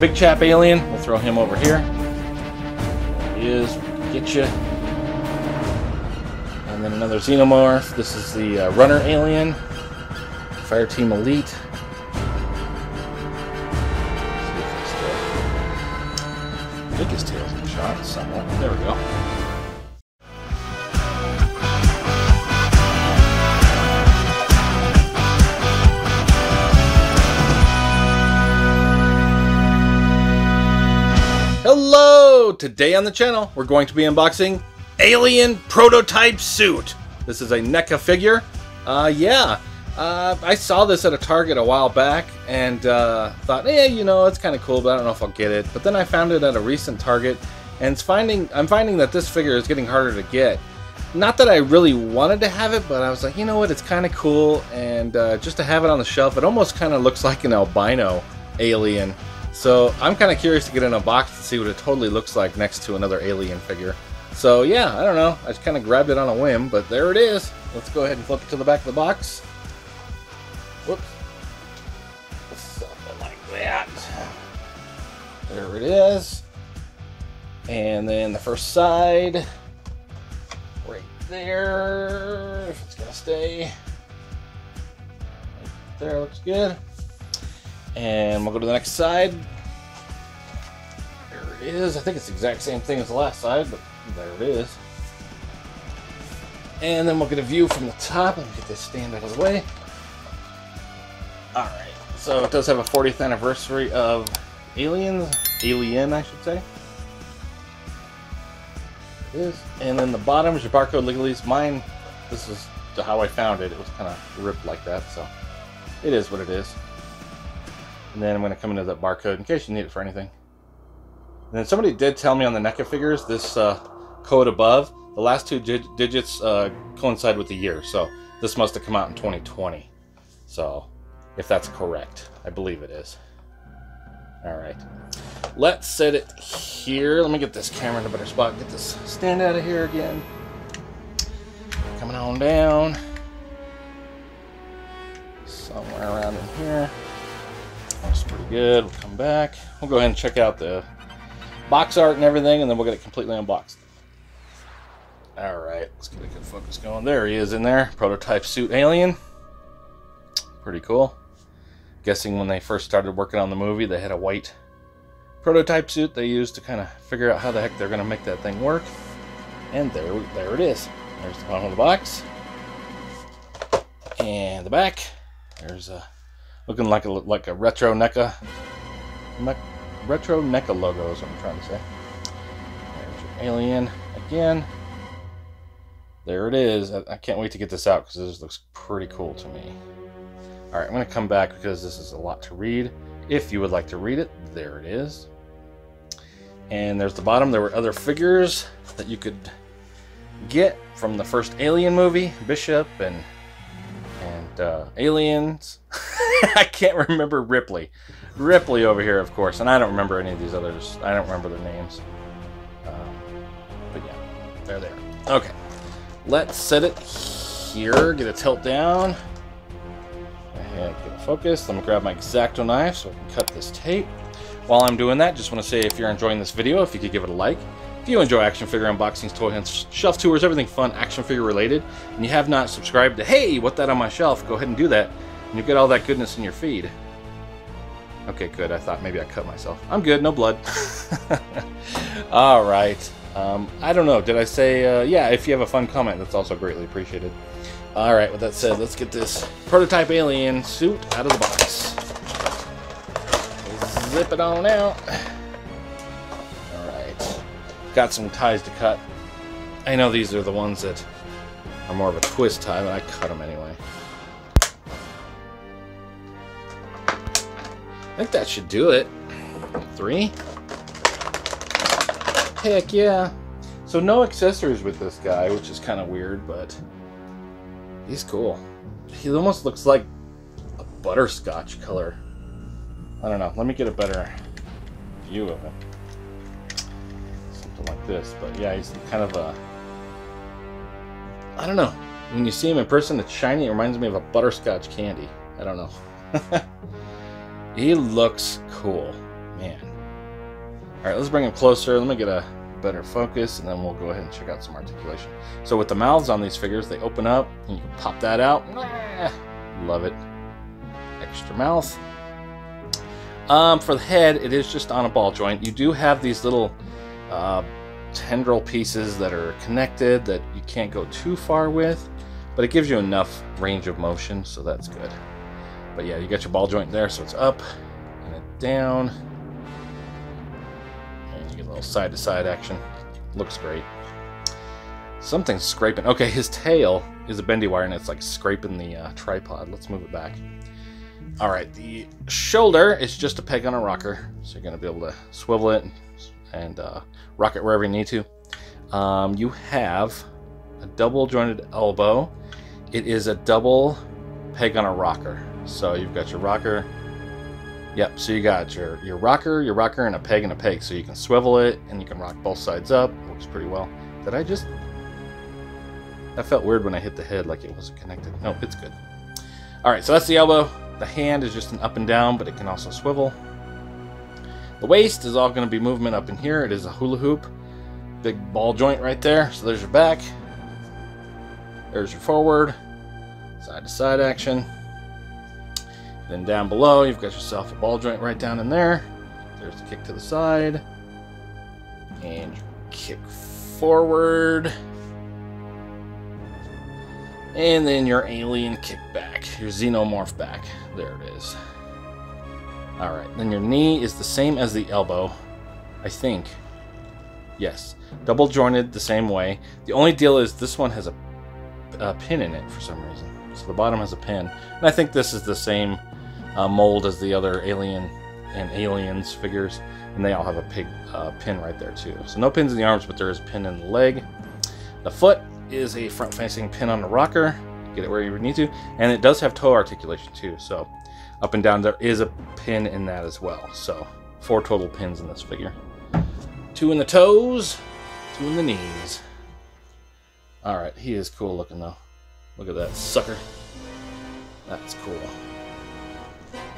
Big Chap Alien, we'll throw him over here. He is, get you. And then another Xenomorph. This is the uh, Runner Alien. Fire Team Elite. I think his tail's shot somewhat. There we go. Today on the channel, we're going to be unboxing Alien Prototype Suit. This is a NECA figure. Uh, yeah, uh, I saw this at a Target a while back and uh, thought, eh, you know, it's kind of cool, but I don't know if I'll get it. But then I found it at a recent Target, and it's finding I'm finding that this figure is getting harder to get. Not that I really wanted to have it, but I was like, you know what, it's kind of cool, and uh, just to have it on the shelf, it almost kind of looks like an albino alien. So I'm kind of curious to get in a box to see what it totally looks like next to another alien figure. So yeah, I don't know. I just kind of grabbed it on a whim, but there it is. Let's go ahead and flip it to the back of the box. Whoops. Something like that. There it is. And then the first side, right there, if it's gonna stay. Right there looks good. And we'll go to the next side. There it is. I think it's the exact same thing as the last side, but there it is. And then we'll get a view from the top. Let me get this stand out of the way. Alright, so it does have a 40th anniversary of Aliens. Alien, I should say. It is. And then the bottom is your barcode legalese. Mine, this is how I found it. It was kind of ripped like that, so it is what it is. And then I'm going to come into that barcode in case you need it for anything. And then somebody did tell me on the NECA figures, this uh, code above, the last two dig digits uh, coincide with the year. So this must have come out in 2020. So if that's correct, I believe it is. All right. Let's set it here. Let me get this camera in a better spot. Get this stand out of here again. Coming on down. Good. We'll come back. We'll go ahead and check out the box art and everything, and then we'll get it completely unboxed. Alright, let's get a good focus going. There he is in there. Prototype suit alien. Pretty cool. Guessing when they first started working on the movie, they had a white prototype suit they used to kind of figure out how the heck they're going to make that thing work. And there, there it is. There's the bottom of the box. And the back. There's a looking like a like a retro NECA me, retro NECA logo is what I'm trying to say. There's your alien again. There it is. I, I can't wait to get this out because this looks pretty cool to me. All right, I'm going to come back because this is a lot to read. If you would like to read it, there it is. And there's the bottom. There were other figures that you could get from the first Alien movie, Bishop and and uh, Aliens. I can't remember Ripley. Ripley over here, of course, and I don't remember any of these others. I don't remember their names. Um, but yeah, they're there. Okay, let's set it here. Get a tilt down. And get it focused. I'm gonna grab my X-Acto knife so I can cut this tape. While I'm doing that, just want to say if you're enjoying this video, if you could give it a like. If you enjoy action figure unboxings, toy hunts, shelf tours, everything fun action figure related, and you have not subscribed to Hey, What That On My Shelf, go ahead and do that, you get all that goodness in your feed. Okay, good. I thought maybe I cut myself. I'm good, no blood. all right. Um, I don't know. Did I say, uh, yeah, if you have a fun comment, that's also greatly appreciated. All right, with that said, let's get this prototype alien suit out of the box. Zip it on out. All right. Got some ties to cut. I know these are the ones that are more of a twist tie, but I cut them anyway. Think that should do it. Three? Heck yeah. So no accessories with this guy, which is kind of weird, but he's cool. He almost looks like a butterscotch color. I don't know. Let me get a better view of him. Something like this. But yeah, he's kind of a... I don't know. When you see him in person, it's shiny. It reminds me of a butterscotch candy. I don't know. he looks cool. Man. Alright, let's bring him closer. Let me get a better focus, and then we'll go ahead and check out some articulation. So with the mouths on these figures, they open up, and you can pop that out. Love it. Extra mouth. Um, for the head, it is just on a ball joint. You do have these little uh, tendril pieces that are connected that you can't go too far with, but it gives you enough range of motion, so that's good. But yeah, you got your ball joint there, so it's up and it down. And you get a little side-to-side -side action. Looks great. Something's scraping. Okay, his tail is a bendy wire and it's like scraping the uh, tripod. Let's move it back. All right, the shoulder is just a peg on a rocker, so you're going to be able to swivel it and uh, rock it wherever you need to. Um, you have a double jointed elbow. It is a double peg on a rocker. So you've got your rocker. Yep, so you got your, your rocker, your rocker, and a peg and a peg. So you can swivel it and you can rock both sides up. Works pretty well. Did I just... That felt weird when I hit the head like it wasn't connected. No, it's good. Alright, so that's the elbow. The hand is just an up and down, but it can also swivel. The waist is all going to be movement up in here. It is a hula hoop. Big ball joint right there. So there's your back. There's your forward. Side to side action. Then down below, you've got yourself a ball joint right down in there. There's the kick to the side. And kick forward. And then your alien kick back, your xenomorph back. There it is. Alright, then your knee is the same as the elbow, I think. Yes, double jointed the same way. The only deal is this one has a, a pin in it for some reason. So the bottom has a pin. And I think this is the same uh, mold as the other Alien and Aliens figures. And they all have a pig uh, pin right there too. So no pins in the arms, but there is a pin in the leg. The foot is a front-facing pin on the rocker. Get it where you need to. And it does have toe articulation too. So up and down there is a pin in that as well. So four total pins in this figure. Two in the toes, two in the knees. Alright, he is cool looking though. Look at that sucker. That's cool.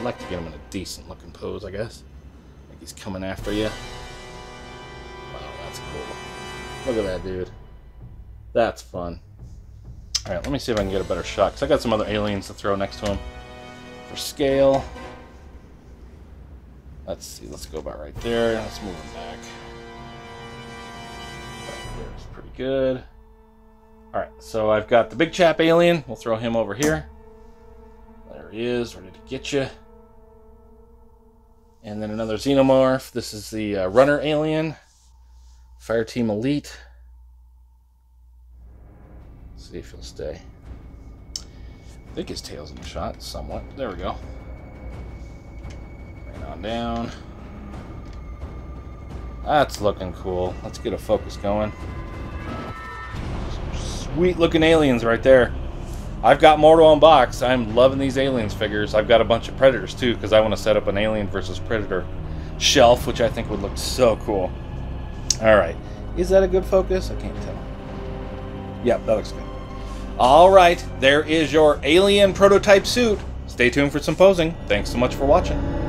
I'd like to get him in a decent looking pose, I guess. Like he's coming after you. Wow, that's cool. Look at that dude. That's fun. Alright, let me see if I can get a better shot, because I got some other aliens to throw next to him. For scale. Let's see, let's go about right there. Let's move him back. Right there's pretty good. Alright, so I've got the big chap alien. We'll throw him over here. There he is, ready to get you. And then another xenomorph. This is the uh, runner alien. Fire Team Elite. Let's see if he'll stay. I think his tail's in the shot somewhat. There we go. Right on down. That's looking cool. Let's get a focus going. Sweet looking aliens right there. I've got more to unbox. I'm loving these aliens figures. I've got a bunch of predators too because I want to set up an alien versus predator shelf, which I think would look so cool. All right, is that a good focus? I can't tell. Yep, that looks good. All right, there is your alien prototype suit. Stay tuned for some posing. Thanks so much for watching.